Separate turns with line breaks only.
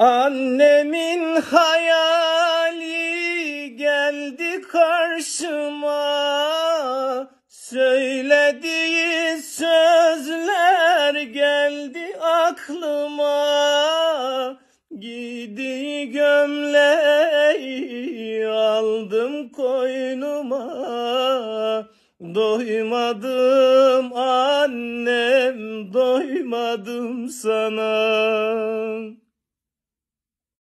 Annemin hayali geldi karşıma. Söylediği sözler geldi aklıma. Gidi gömleği aldım koynuma. Doymadım annem doymadım sana.